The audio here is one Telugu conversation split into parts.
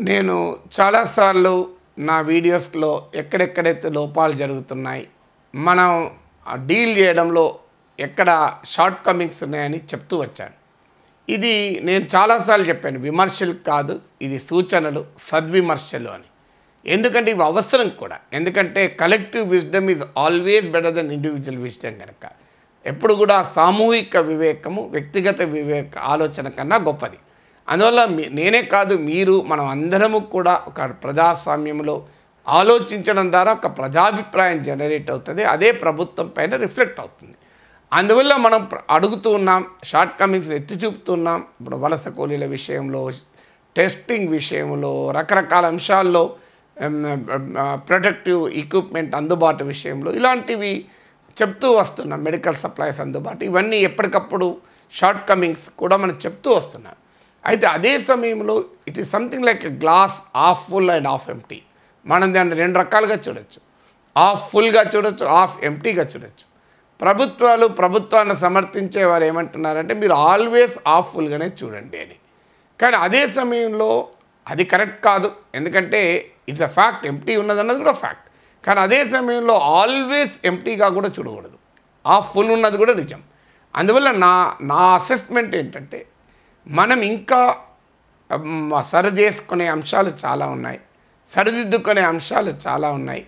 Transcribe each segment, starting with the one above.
నేను చాలాసార్లు నా వీడియోస్లో ఎక్కడెక్కడైతే లోపాలు జరుగుతున్నాయి మనం డీల్ చేయడంలో ఎక్కడ షార్ట్ కమింగ్స్ ఉన్నాయని చెప్తూ వచ్చాను. ఇది నేను చాలాసార్లు చెప్పాను విమర్శలు కాదు ఇది సూచనలు సద్విమర్శలు అని. ఎందుకంటే ఇవి అవసరం కూడా. ఎందుకంటే collective wisdom is always better than individual wisdom కనుక. ఎప్పుడు కూడా సామూహిక వివేకము వ్యక్తిగత వివేక ఆలోచన కన్నా గొప్పది. అందువల్ల నేనే కాదు మీరు మనం అందరము కూడా ఒక ప్రజాస్వామ్యంలో ఆలోచించడం ద్వారా ఒక ప్రజాభిప్రాయం జనరేట్ అవుతుంది అదే ప్రభుత్వం పైన రిఫ్లెక్ట్ అవుతుంది. అందువల్ల మనం అడుగుతూ ఉన్నాం షార్ట్ కమింగ్స్ని ఎత్తి చూపుతున్నాం ఇప్పుడు వలస కూలీల విషయంలో టెస్టింగ్ విషయంలో రకరకాల అంశాల్లో ప్రొటెక్టివ్ ఎక్విప్మెంట్ అందుబాటు విషయంలో ఇలాంటివి చెప్తూ వస్తున్నాం మెడికల్ సప్లైస్ అందుబాటు ఇవన్నీ ఎప్పటికప్పుడు షార్ట్ కమింగ్స్ కూడా మనం చెప్తూ వస్తున్నాం. అయితే అదే సమయంలో it is something like glass half full and half empty మనం దాన్ని రెండు రకాలుగా చూడొచ్చు. హాఫ్ ఫుల్గా చూడొచ్చు హాఫ్ ఎంటీగా చూడొచ్చు. ప్రభుత్వాలు ప్రభుత్వాన్ని సమర్థించే వారు ఏమంటున్నారంటే మీరు ఆల్వేస్ హాఫ్ ఫుల్గానే చూడండి అని. కానీ అదే సమయంలో అది కరెక్ట్ కాదు. ఎందుకంటే ఇట్స్ అ ఫ్యాక్ట్ ఎంటీ ఉన్నదన్నది కూడా ఫ్యాక్ట్ కానీ అదే సమయంలో ఆల్వేస్ ఎంటీగా కూడా చూడకూడదు. హాఫ్ ఫుల్ ఉన్నది కూడా నిజం. అందువల్ల నా నా అసెస్మెంట్ ఏంటంటే మనం ఇంకా సరి చేసుకునే అంశాలు చాలా ఉన్నాయి. సరిదిద్దుకునే అంశాలు చాలా ఉన్నాయి.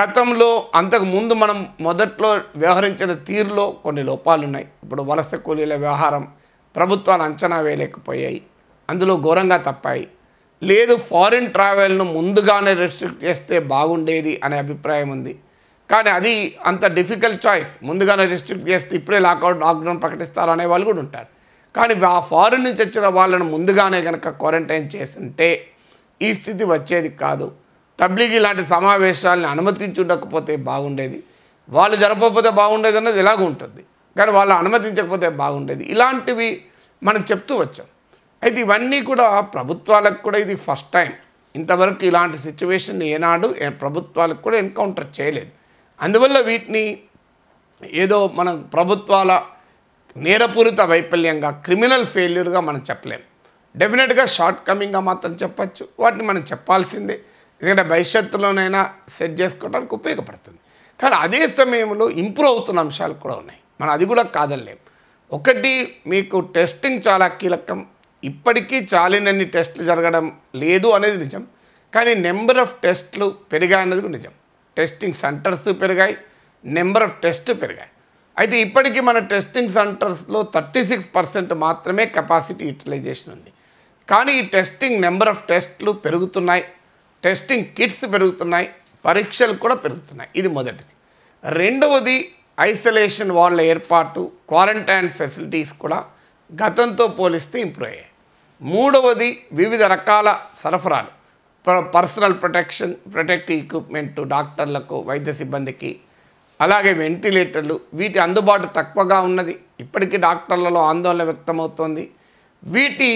గతంలో అంతకు ముందు మనం మొదట్లో వ్యవహరించిన తీరులో కొన్ని లోపాలు ఉన్నాయి. ఇప్పుడు వలస కూలీల వ్యవహారం ప్రభుత్వాలు అంచనా వేయలేకపోయాయి. అందులో ఘోరంగా తప్పాయి. లేదు ఫారిన్ ట్రావెల్ను ముందుగానే రెస్ట్రిక్ట్ చేస్తే బాగుండేది అనే అభిప్రాయం ఉంది. కానీ అది అంత డిఫికల్ట్ చాయిస్. ముందుగానే రెస్ట్రిక్ట్ చేస్తే ఇప్పుడే లాక్అవుట్ లాక్డౌన్ ప్రకటిస్తారు అనే వాళ్ళు కూడా ఉంటారు. కానీ ఆ ఫారిన్ నుంచి వచ్చిన వాళ్ళను ముందుగానే కనుక క్వారంటైన్ చేస్తుంటే ఈ స్థితి వచ్చేది కాదు. తబ్లీగ్ ఇలాంటి సమావేశాలను అనుమతించుండకపోతే బాగుండేది. వాళ్ళు జరపకపోతే బాగుండేది అన్నది ఎలాగ ఉంటుంది. కానీ వాళ్ళు అనుమతించకపోతే బాగుండేది. ఇలాంటివి మనం చెప్తూ వచ్చాం. అయితే ఇవన్నీ కూడా ప్రభుత్వాలకు కూడా ఇది ఫస్ట్ టైం. ఇంతవరకు ఇలాంటి సిచ్యువేషన్ ఏనాడు ప్రభుత్వాలకు కూడా ఎన్కౌంటర్ చేయలేదు. అందువల్ల వీటిని ఏదో మనం ప్రభుత్వాల నేరపూరిత వైఫల్యంగా క్రిమినల్ ఫెయిల్యూర్గా మనం చెప్పలేం. డెఫినెట్గా షార్ట్ కమింగ్గా మాత్రం చెప్పచ్చు. వాటిని మనం చెప్పాల్సిందే. ఎందుకంటే భవిష్యత్తులోనైనా సెట్ చేసుకోవడానికి ఉపయోగపడుతుంది. కానీ అదే సమయంలో ఇంప్రూవ్ అవుతున్న అంశాలు కూడా ఉన్నాయి. మనం అది కూడా కాదనలేం. ఒకటి మీకు టెస్టింగ్ చాలా కీలకం. ఇప్పటికీ చాలినన్ని టెస్టులు జరగడం లేదు అనేది నిజం. కానీ నెంబర్ ఆఫ్ టెస్టులు పెరిగాయి అన్నది నిజం. టెస్టింగ్ సెంటర్స్ పెరిగాయి. నెంబర్ ఆఫ్ టెస్ట్ పెరిగాయి. అయితే ఇప్పటికీ మన టెస్టింగ్ సెంటర్స్లో థర్టీ సిక్స్ పర్సెంట్ మాత్రమే కెపాసిటీ యూటిలైజేషన్ ఉంది. కానీ ఈ టెస్టింగ్ నెంబర్ ఆఫ్ టెస్ట్లు పెరుగుతున్నాయి. టెస్టింగ్ కిట్స్ పెరుగుతున్నాయి. పరీక్షలు కూడా పెరుగుతున్నాయి. ఇది మొదటిది. రెండవది ఐసోలేషన్ వాళ్ళ ఏర్పాటు క్వారంటైన్ ఫెసిలిటీస్ కూడా గతంతో పోలిస్తే ఇంప్రూవ్ అయ్యాయి. మూడవది వివిధ రకాల సరఫరాలు. ప- పర్సనల్ ప్రొటెక్షన్ ప్రొటెక్టివ్ ఎక్విప్మెంట్ డాక్టర్లకు వైద్య సిబ్బందికి అలాగే వెంటిలేటర్లు వీటి అందుబాటు తక్కువగా ఉన్నది. ఇప్పటికీ డాక్టర్లలో ఆందోళన వ్యక్తమవుతోంది. వీటి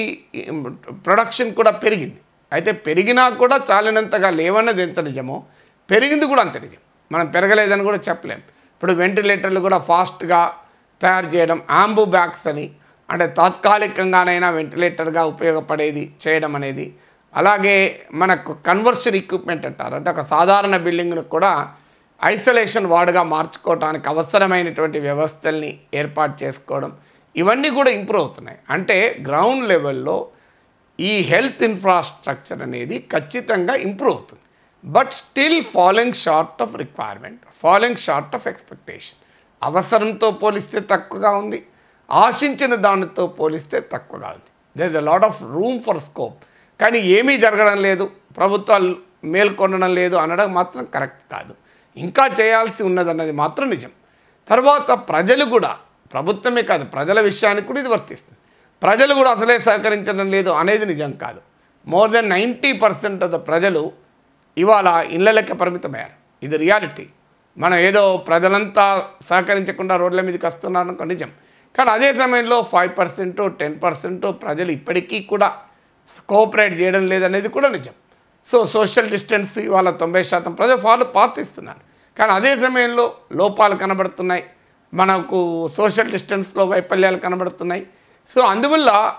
ప్రొడక్షన్ కూడా పెరిగింది. అయితే పెరిగినా కూడా చాలినంతగా లేవన్నది ఎంత నిజమో పెరిగింది కూడా అంత నిజం. మనం పెరగలేదని కూడా చెప్పలేం. ఇప్పుడు వెంటిలేటర్లు కూడా ఫాస్ట్గా తయారు చేయడం ఆంబు బ్యాగ్స్ అని అంటే తాత్కాలికంగానైనా వెంటిలేటర్గా ఉపయోగపడేది చేయడం అనేది. అలాగే మనకు కన్వర్షన్ ఎక్విప్మెంట్ అంటారు. అంటే ఒక సాధారణ బిల్డింగ్ను కూడా ఐసోలేషన్ వార్డుగా మార్చుకోవడానికి అవసరమైనటువంటి వ్యవస్థల్ని ఏర్పాటు చేసుకోవడం. ఇవన్నీ కూడా ఇంప్రూవ్ అవుతున్నాయి. అంటే గ్రౌండ్ లెవెల్లో ఈ హెల్త్ ఇన్ఫ్రాస్ట్రక్చర్ అనేది ఖచ్చితంగా ఇంప్రూవ్ అవుతుంది. But still following short of requirement following short of expectation. అవసరంతో పోలిస్తే తక్కువగా ఉంది. ఆశించిన దానితో పోలిస్తే తక్కువగా ఉంది. There is a lot of room for scope కానీ ఏమీ జరగడం లేదు. ప్రభుత్వాలు మేల్కొనడం లేదు అనడం మాత్రం కరెక్ట్ కాదు. ఇంకా చేయాల్సి ఉన్నదన్నది మాత్రం నిజం. తర్వాత ప్రజలు కూడా ప్రభుత్వమే కాదు ప్రజల విషయానికి కూడా ఇది వర్తిస్తుంది. ప్రజలు కూడా అసలే సహకరించడం లేదు అనేది నిజం కాదు. More than ninety percent of the ప్రజలు ఇవాళ ఇళ్ళలకే పరిమితమయ్యారు. ఇది రియాలిటీ. మనం ఏదో ప్రజలంతా సహకరించకుండా రోడ్ల మీదకి వస్తున్నాను అనుకో నిజం. కానీ అదే సమయంలో ఫైవ్ పర్సెంట్ టెన్ పర్సెంట్ ప్రజలు ఇప్పటికీ కూడా కోఆపరేట్ చేయడం లేదనేది కూడా నిజం. సో సోషల్ డిస్టెన్స్ ఇవాళ తొంభై శాతం ప్రజలు ఫాలో పాటిస్తున్నారు. కానీ అదే సమయంలో లోపాలు కనబడుతున్నాయి. మనకు సోషల్ డిస్టెన్స్లో వైఫల్యాలు కనబడుతున్నాయి. సో అందువల్ల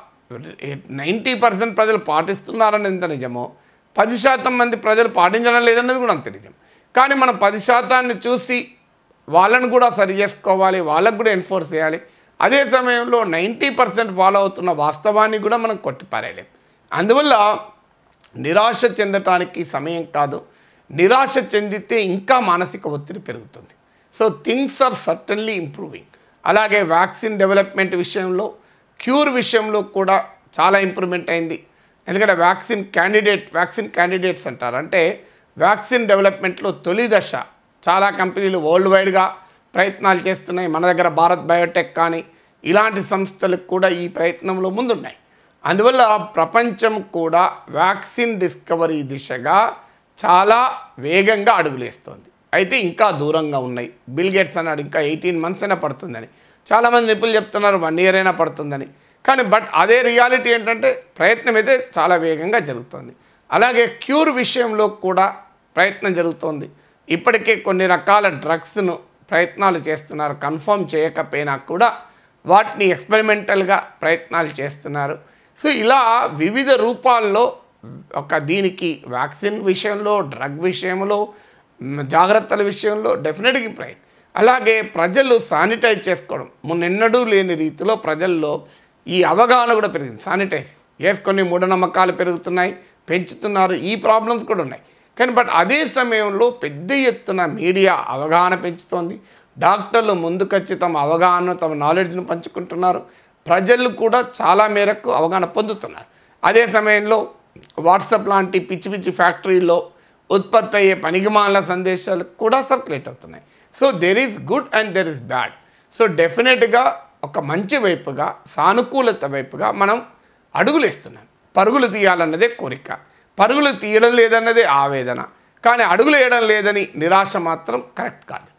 నైంటీ పర్సెంట్ ప్రజలు పాటిస్తున్నారని ఎంత నిజమో పది శాతం మంది ప్రజలు పాటించడం లేదన్నది కూడా అంత నిజం. కానీ మనం పది శాతాన్ని చూసి వాళ్ళని కూడా సరి చేసుకోవాలి వాళ్ళకు కూడా ఎన్ఫోర్స్ చేయాలి. అదే సమయంలో నైంటీ పర్సెంట్ ఫాలో అవుతున్న వాస్తవాన్ని కూడా మనం కొట్టిపారేయలేం. అందువల్ల నిరాశ చెందటానికి సమయం కాదు. నిరాశ చెందితే ఇంకా మానసిక ఒత్తిడి పెరుగుతుంది. So things are certainly improving. అలాగే వ్యాక్సిన్ డెవలప్మెంట్ విషయంలో క్యూర్ విషయంలో కూడా చాలా ఇంప్రూవ్మెంట్ అయింది. ఎందుకంటే వ్యాక్సిన్ క్యాండిడేట్ వ్యాక్సిన్ క్యాండిడేట్స్ అంటారు. అంటే వ్యాక్సిన్ డెవలప్మెంట్లో తొలి దశ. చాలా కంపెనీలు వరల్డ్ వైడ్గా ప్రయత్నాలు చేస్తున్నాయి. మన దగ్గర భారత్ బయోటెక్ కానీ ఇలాంటి సంస్థలకు కూడా ఈ ప్రయత్నంలో ముందున్నాయి. అందువల్ల ప్రపంచం కూడా వ్యాక్సిన్ డిస్కవరీ దిశగా చాలా వేగంగా అడుగులేస్తోంది. అయితే ఇంకా దూరంగా ఉన్నాయి. బిల్ గేట్స్ అన్నాడు ఇంకా ఎయిటీన్ మంత్స్ అయినా పడుతుందని. చాలామంది నిపుణులు చెప్తున్నారు వన్ ఇయర్ అయినా పడుతుందని. కానీ బట్ అదే రియాలిటీ ఏంటంటే ప్రయత్నం అయితే చాలా వేగంగా జరుగుతుంది. అలాగే క్యూర్ విషయంలో కూడా ప్రయత్నం జరుగుతోంది. ఇప్పటికే కొన్ని రకాల డ్రగ్స్ను ప్రయత్నాలు చేస్తున్నారు. కన్ఫర్మ్ చేయకపోయినా కూడా వాటిని ఎక్స్పెరిమెంటల్గా ప్రయత్నాలు చేస్తున్నారు. సో ఇలా వివిధ రూపాల్లో ఒక దీనికి వ్యాక్సిన్ విషయంలో డ్రగ్ విషయంలో జాగ్రత్తల విషయంలో డెఫినెట్గా ప్రయత్నం అలాగే ప్రజలు శానిటైజ్ చేసుకోవడం. మున్నెన్నడూ లేని రీతిలో ప్రజల్లో ఈ అవగాహన కూడా పెరిగింది. శానిటైజ్ వేసుకొని మూఢనమ్మకాలు పెరుగుతున్నాయి పెంచుతున్నారు ఈ ప్రాబ్లమ్స్ కూడా ఉన్నాయి. కానీ బట్ అదే సమయంలో పెద్ద ఎత్తున మీడియా అవగాహన పెంచుతోంది. డాక్టర్లు ముందుకొచ్చి తమ అవగాహన తమ నాలెడ్జ్ను పంచుకుంటున్నారు. ప్రజలు కూడా చాలా మేరకు అవగాహన పొందుతున్నారు. అదే సమయంలో వాట్సాప్ లాంటి పిచ్చి పిచ్చి ఫ్యాక్టరీలో ఉత్పత్తి అయ్యే పనికిమాల సందేశాలు కూడా సర్క్యులేట్ అవుతున్నాయి. So there is good and there is bad so డెఫినెట్గా ఒక మంచి వైపుగా సానుకూలత వైపుగా మనం అడుగులు ఇస్తున్నాం పరుగులు తీయాలన్నదే కోరిక. పరుగులు తీయడం లేదన్నదే ఆవేదన. కానీ అడుగులు వేయడం లేదని నిరాశ మాత్రం కరెక్ట్ కాదు.